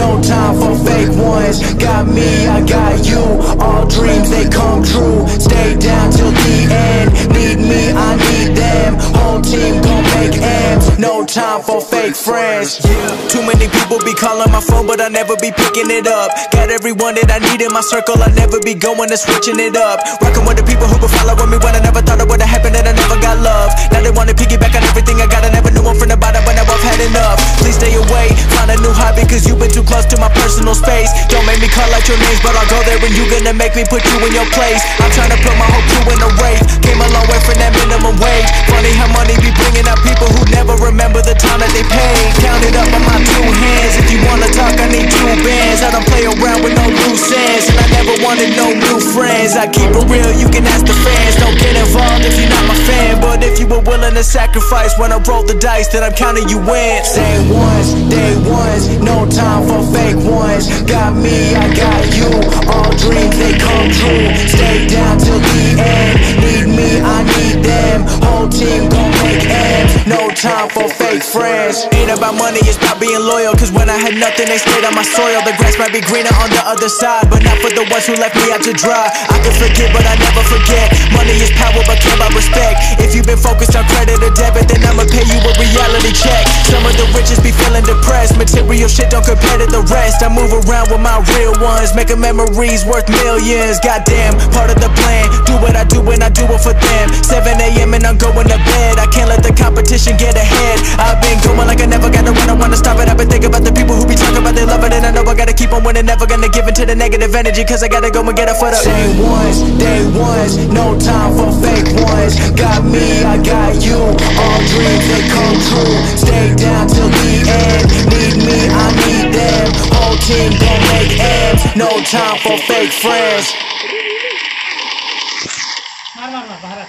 no time for fake ones. Got me, I got you. All dreams they come true. Stay down till the end. Need me, I need them. Whole team gon' make M's. No time for fake friends. yeah. Too many people be calling my phone, but I never be picking it up. Got everyone that I need in my circle, I never be going and switching it up. Rocking with the people who been following me when I never thought it would've happened and I never got love. Now they wanna piggyback on everything I got, I never had enough. Please stay away, find a new hobby, cause you've been too close to my personal space. Don't make me call out your names, but I'll go there and you gonna make me put you in your place. I'm trying to put my whole crew in a race. Came a long way from that minimum wage. Funny how money be bringing out people who never remember the time that they paid. Count it up to sacrifice when I roll the dice, then I'm counting you in. Same ones, day ones, no time for fake ones. Got me, I got you. All dreams they come true. Stay down till the end. Need me, I need them. Whole team gon' make M's. No time for fake friends. Ain't about money, it's about being loyal. Cause when I had nothing, they stayed on my soil. The grass might be greener on the other side, but not for the ones who left me out to dry. I can forget, but I never forget. Money is power, but care about respect. Been focused on credit or debit, then I'ma pay you a reality check. Some of the richest be feeling depressed. Material shit don't compare to the rest. I move around with my real ones, making memories worth millions. Goddamn, part of the plan. Do what I do and I do it for them. 7 a.m. and I'm going to bed. I can't let the competition get ahead. I've been going like I never gotta run. I wanna stop it. I've been thinking about the people who be talking about they love it. And I know I gotta keep on winning. Never gonna give in to the negative energy. Cause I gotta go and get a foot up. Same ones, day ones, no time for fake ones. Got me, by you. All dreams, they come true. Stay down till the end. Need me, I need them. Whole team gon' make ends. No time for fake friends. मार मार मार बाहर आ